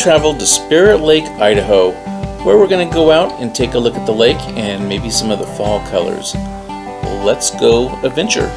traveled to Spirit Lake, Idaho, where we're going to go out and take a look at the lake and maybe some of the fall colors. Let's go adventure.